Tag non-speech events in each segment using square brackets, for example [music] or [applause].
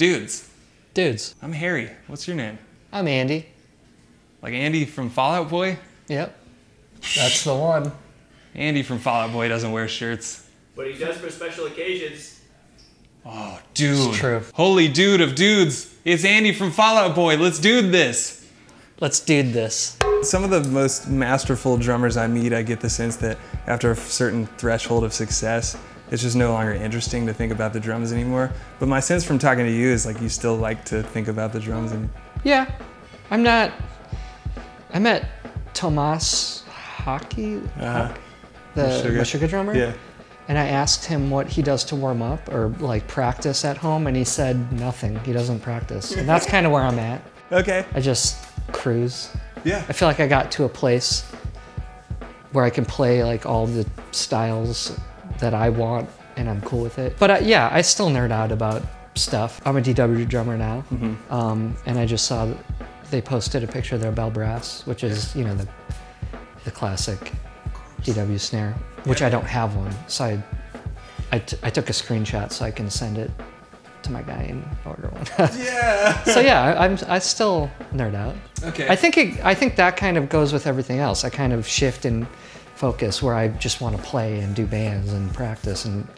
Dudes, Dudes, I'm Harry. What's your name? I'm Andy. Like Andy from Fall Out Boy? Yep. That's the one. Andy from Fall Out Boy doesn't wear shirts. But he does for special occasions. Oh, dude. It's true. Holy dude of dudes. It's Andy from Fall Out Boy. Let's do this. Let's dude this. Some of the most masterful drummers I meet, I get the sense that after a certain threshold of success, it's just no longer interesting to think about the drums anymore. But my sense from talking to you is like you still like to think about the drums and Yeah. I'm not. I met Tomas Haake, Uh-huh. the Meshuggah. Meshuggah drummer. yeah. And I asked him what he does to warm up or like practice at home, and he said nothing. He doesn't practice. And that's kind of where I'm at. Okay. I just cruise. Yeah. I feel like I got to a place where I can play like all the styles that I want and I'm cool with it. But uh, yeah, I still nerd out about stuff. I'm a DW drummer now, um, and I just saw that they posted a picture of their bell brass, which is you know the the classic DW snare, which I don't have one, so I I, t- I took a screenshot so I can send it to my guy and order one. [laughs] Yeah. so yeah, I, I'm I still nerd out. Okay. I think it, I think that kind of goes with everything else. I kind of shift and focus where I just want to play and do bands and practice and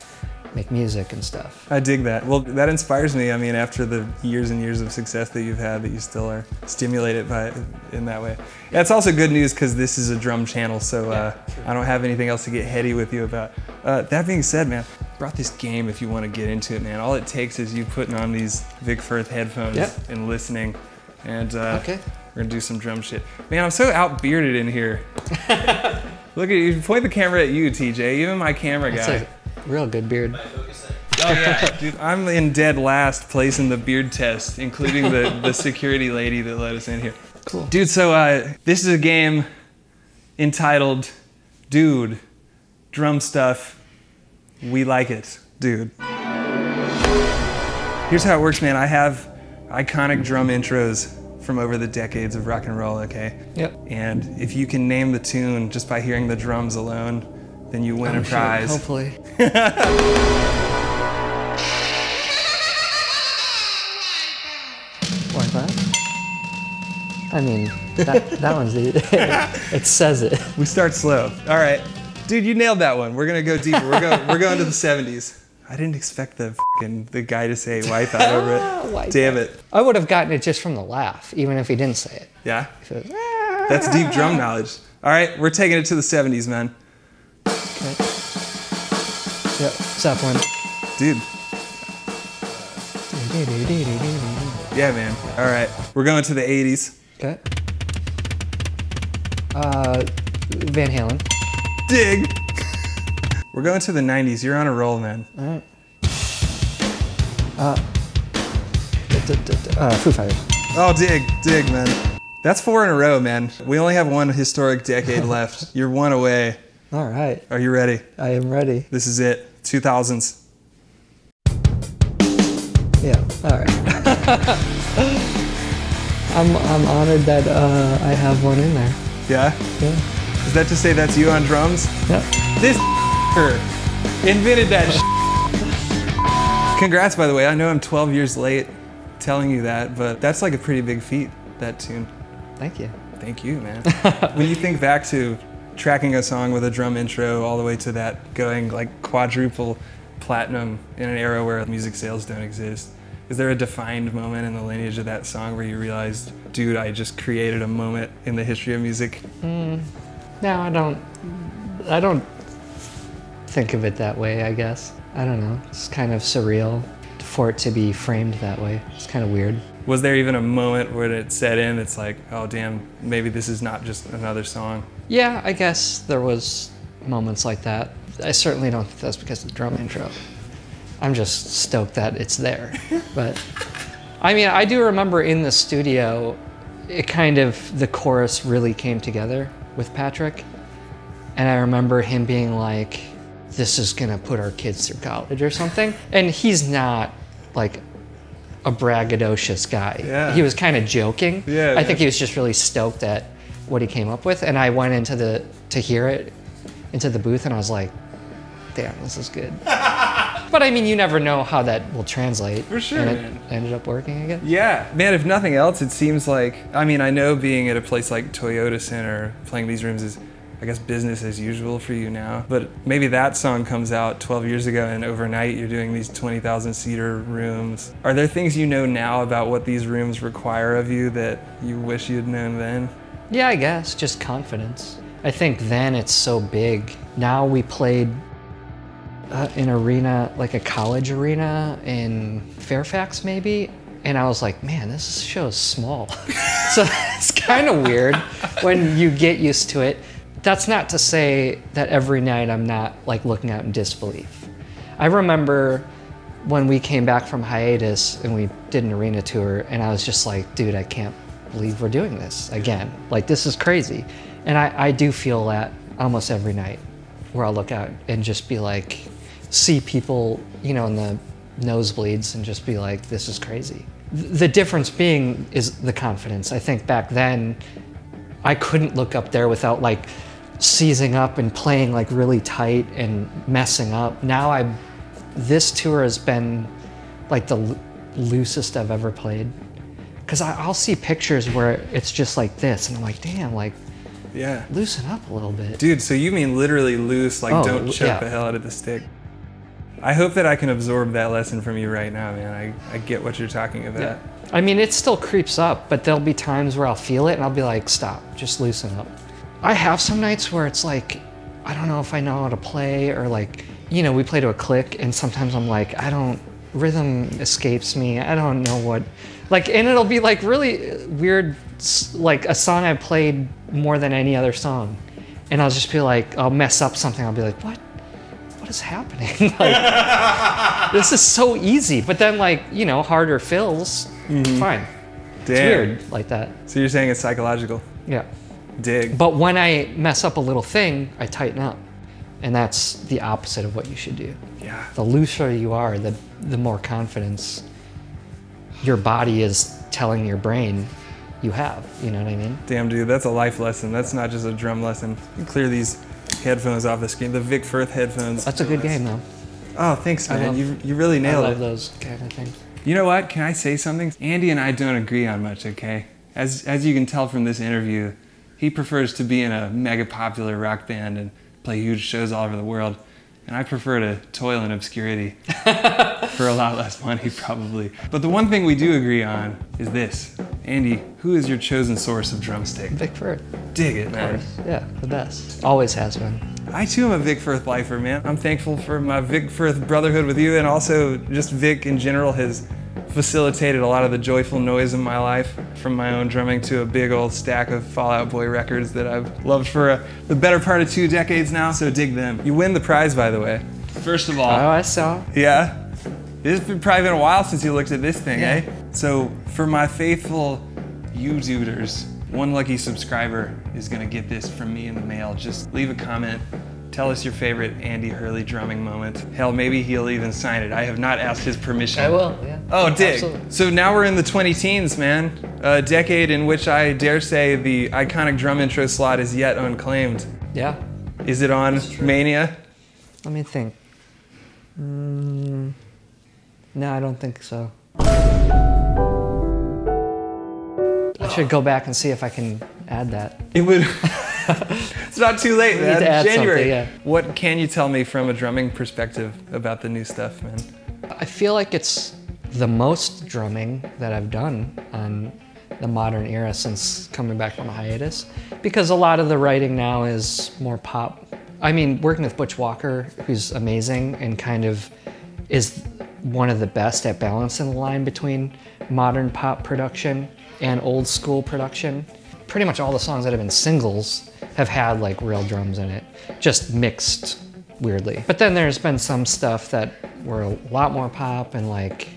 make music and stuff. I dig that. Well, that inspires me. I mean, after the years and years of success that you've had, that you still are stimulated by it in that way. That's also good news because this is a drum channel, so uh, I don't have anything else to get heady with you about. Uh, that being said, man, brought this game if you want to get into it, man. All it takes is you putting on these Vic Firth headphones Yep. and listening, and uh, Okay. we're gonna do some drum shit. Man, I'm so out bearded in here. [laughs] Look at you. Point the camera at you, TJ. Even my camera guy. It's a real good beard. Oh yeah, dude. I'm in dead last place in the beard test, including the, the [laughs] security lady that let us in here. Cool. Dude, so uh, this is a game entitled Dude, Drum Stuff, We Like It, Dude. Here's how it works, man. I have iconic drum intros from over the decades of rock and roll, okay? Yep. And if you can name the tune just by hearing the drums alone, then you win Oh, a shit, prize. Hopefully. [laughs] like that? I mean, that, that one's the, [laughs] it says it. We start slow. All right, dude, you nailed that one. We're gonna go deeper. We're going. We're going to the '70s. I didn't expect the fing the guy to say wipe out over it. [laughs] Wipe Damn it. I would have gotten it just from the laugh, even if he didn't say it. Yeah, was, "Ah." that's deep drum knowledge. All right, we're taking it to the '70s, man. Okay. Yep, Zeppelin. Dude. Yeah, man. All right, we're going to the '80s. Okay. Uh, Van Halen. Dig. We're going to the '90s. You're on a roll, man. Uh, d- d- d- uh, Foo Fighters. Oh, dig, dig, man. That's four in a row, man. We only have one historic decade [laughs] left. You're one away. All right, Are you ready? I am ready. This is it. 2000s. Yeah, all right. [laughs] I'm, I'm honored that uh, I have one in there. Yeah? Yeah. Is that to say that's you on drums? Yep. This invented that Congrats, by the way. I know I'm 12 years late telling you that, but that's like a pretty big feat, that tune. Thank you. Thank you, man. [laughs] when you think back to tracking a song with a drum intro all the way to that going like quadruple platinum in an era where music sales don't exist, is there a defined moment in the lineage of that song where you realized, dude, I just created a moment in the history of music? Hmm. No, I don't. I don't think of it that way. I guess I don't know. It's kind of surreal for it to be framed that way. It's kind of weird. Was there even a moment where it set in? It's like, oh damn, maybe this is not just another song. Yeah, I guess there was moments like that. I certainly don't think that's because of the drum intro. I'm just stoked that it's there. [laughs] but I mean, I do remember in the studio, it kind of the chorus really came together with Patrick, and I remember him being like, "This is gonna put our kids through college or something," [laughs] and he's not like a braggadocious guy. Yeah. He was kind of joking. Yeah, I think yeah. he was just really stoked at what he came up with, and I went into the to hear it into the booth, and I was like, "Damn, this is good." [laughs] But I mean, you never know how that will translate. For sure, And it man. ended up working again. Yeah, man. If nothing else, it seems like I mean I know being at a place like Toyota Center playing these rooms is, I guess, business as usual for you now. But maybe that song comes out 12 years ago, and overnight you're doing these 20,000 seater rooms. Are there things you know now about what these rooms require of you that you wish you'd known then? Yeah, I guess just confidence. I think then it's so big. Now we played uh, an arena, like a college arena in Fairfax, maybe, and I was like, man, this show is small. [laughs] so it's kind of weird when you get used to it. That's not to say that every night I'm not like looking out in disbelief. I remember when we came back from hiatus and we did an arena tour, and I was just like, dude, I can't believe we're doing this again. Like, this is crazy. And I, I do feel that almost every night where I'll look out and just be like, see people, you know, in the nosebleeds and just be like, this is crazy. The difference being is the confidence. I think back then, I couldn't look up there without like seizing up and playing like really tight and messing up. Now I, this tour has been like the loo- loosest I've ever played. Cause I, I'll see pictures where it's just like this, and I'm like, damn, like Yeah. loosen up a little bit. Dude, so you mean literally loose, like Oh, don't choke yeah. the hell out of the stick. I hope that I can absorb that lesson from you right now, man. I, I get what you're talking about. Yeah. I mean, it still creeps up, but there'll be times where I'll feel it and I'll be like, stop, just loosen up. I have some nights where it's like, I don't know if I know how to play, or like, you know, we play to a click, and sometimes I'm like, I don't, rhythm escapes me. I don't know what, like, and it'll be like really weird, like a song I played more than any other song. And I'll just be like, I'll mess up something. I'll be like, what? What is happening? [laughs] like, this is so easy. But then, like, you know, harder fills, mm-hmm. fine. It's Damn. weird like that. So you're saying it's psychological. Yeah. Dig. But when I mess up a little thing, I tighten up. And that's the opposite of what you should do. Yeah. The looser you are, the, the more confidence your body is telling your brain you have. You know what I mean? Damn, dude, that's a life lesson. That's not just a drum lesson. You clear these headphones off the screen. The Vic Firth headphones. That's a good game, though. Oh, thanks, I man. love- you, you really nailed it. I love it. those kind of things. You know what? Can I say something? Andy and I don't agree on much, okay? As, as you can tell from this interview, he prefers to be in a mega popular rock band and play huge shows all over the world. And I prefer to toil in obscurity [laughs] for a lot less money, probably. But the one thing we do agree on is this Andy, who is your chosen source of drumstick? Vic Firth, Dig it, man. Yeah, the best. Always has been. I too am a Vic Firth lifer, man. I'm thankful for my Vic Firth brotherhood with you, and also just Vic in general has facilitated a lot of the joyful noise in my life, from my own drumming to a big old stack of Fall Out Boy records that I've loved for uh the better part of two decades now. So dig them. You win the prize, by the way. First of all, Oh, I saw. yeah. It's been probably been a while since you looked at this thing, Yeah. eh? So for my faithful you-duders, one lucky subscriber is gonna get this from me in the mail. Just leave a comment. Tell us your favorite Andy Hurley drumming moment. Hell, maybe he'll even sign it. I have not asked his permission. I will, yeah. Oh, dig. Absolutely. So now we're in the 20 teens, man. A decade in which I dare say the iconic drum intro slot is yet unclaimed. Yeah. Is it on Mania? Let me think. Mm, no, I don't think so. I should go back and see if I can add that. It would. [laughs] [laughs] it's not too late, man. January. yeah. What can you tell me from a drumming perspective about the new stuff, man? I feel like it's the most drumming that I've done on the modern era since coming back from a hiatus because a lot of the writing now is more pop. I mean, working with Butch Walker, who's amazing and kind of is one of the best at balancing the line between modern pop production and old school production. Pretty much all the songs that have been singles have had like real drums in it, just mixed weirdly. But then there's been some stuff that were a lot more pop and like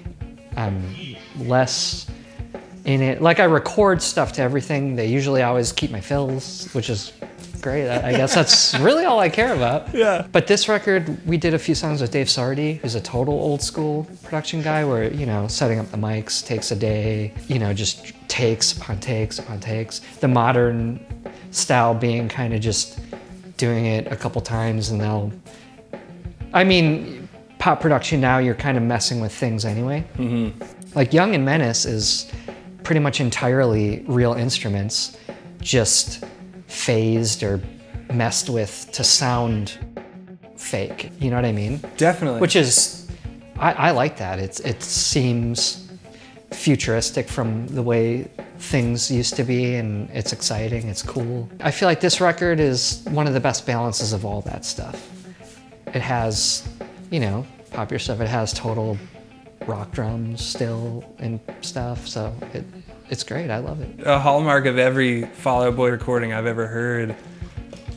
I'm less in it. Like I record stuff to everything. They usually always keep my fills, which is great. I I guess that's [laughs] really all I care about. Yeah. But this record, we did a few songs with Dave Sardy, who's a total old school production guy where, you know, setting up the mics takes a day, you know, just takes upon takes upon takes. The modern style being kind of just doing it a couple times and they'll I mean, pop production now, you're kind of messing with things anyway. Mm-hmm. Like Young and Menace is pretty much entirely real instruments, just phased or messed with to sound fake. You know what I mean? Definitely. Which is, I, I like that. It's it seems futuristic from the way things used to be, and it's exciting. It's cool. I feel like this record is one of the best balances of all that stuff. It has, you know, popular stuff. It has total rock drums still and stuff. So it it's great. I love it. a hallmark of every Fall Out Boy recording I've ever heard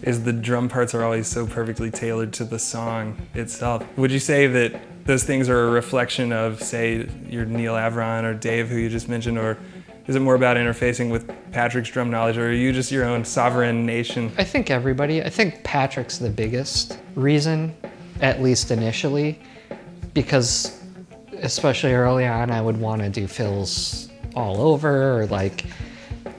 is the drum parts are always so perfectly tailored to the song itself. Would you say that those things are a reflection of, say, your Neal Avron or Dave, who you just mentioned, or is it more about interfacing with Patrick's drum knowledge, or are you just your own sovereign nation? I think everybody, I think Patrick's the biggest reason, at least initially, because especially early on, I would want to do fills all over or like,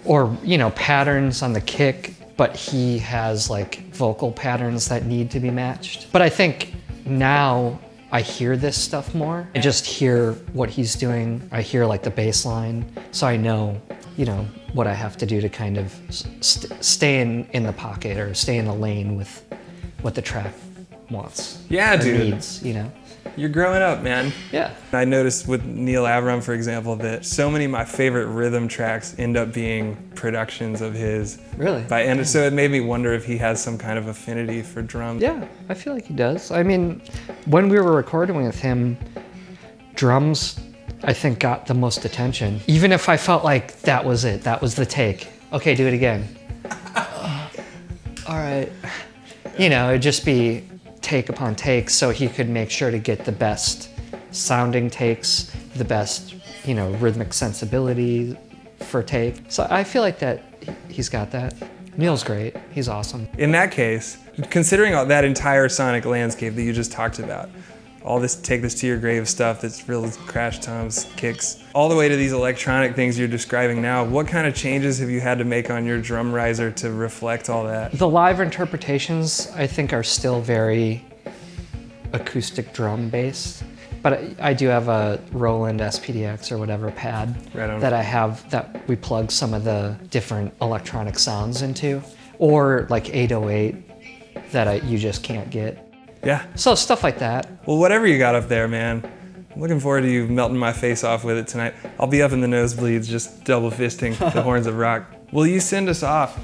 or, you know, patterns on the kick, but he has like vocal patterns that need to be matched. But I think now I hear this stuff more. I just hear what he's doing. I hear like the bass line, so I know, you know, what I have to do to kind of st- stay in, in the pocket or stay in the lane with what the track wants. Yeah, dude. Needs, you know? You're growing up, man. Yeah. I noticed with Neal Avron, for example, that so many of my favorite rhythm tracks end up being productions of his. Really? By, and so it made me wonder if he has some kind of affinity for drums. Yeah, I feel like he does. I mean, when we were recording with him, drums, I think, got the most attention. Even if I felt like that was it, that was the take. Okay, do it again. [laughs] All right. You know, it'd just be take upon take so he could make sure to get the best sounding takes, the best, you know, rhythmic sensibility for take. So I feel like that he's got that. Neal's great. He's awesome. In that case, considering all that entire sonic landscape that you just talked about, all this take this to your grave stuff that's real crash toms, kicks, all the way to these electronic things you're describing now, what kind of changes have you had to make on your drum riser to reflect all that? The live interpretations, I think, are still very acoustic drum based. But I, I do have a Roland SPDX or whatever pad Right that I have that we plug some of the different electronic sounds into, or like 808 that I, you just can't get. Yeah. So stuff like that. Well, whatever you got up there, man. I'm looking forward to you melting my face off with it tonight. I'll be up in the nosebleeds just double fisting [laughs] the horns of rock. Will you send us off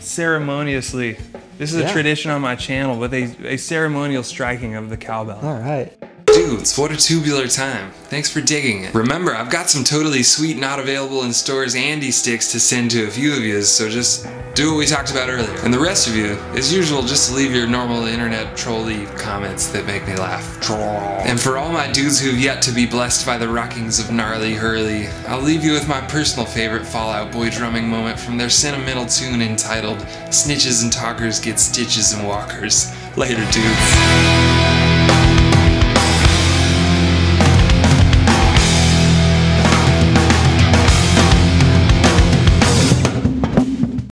ceremoniously? This is a tradition on my channel with a, a ceremonial striking of the cowbell. All right. Dudes, what a tubular time. Thanks for digging it. Remember, I've got some totally sweet, not available in stores Andy sticks to send to a few of you, so just do what we talked about earlier. And the rest of you, as usual, just leave your normal internet trolly comments that make me laugh. Troll. And for all my dudes who've yet to be blessed by the rockings of Gnarly Hurley, I'll leave you with my personal favorite Fall Out Boy drumming moment from their sentimental tune entitled Snitches and Talkers Get Stitches and Walkers. Later, dudes.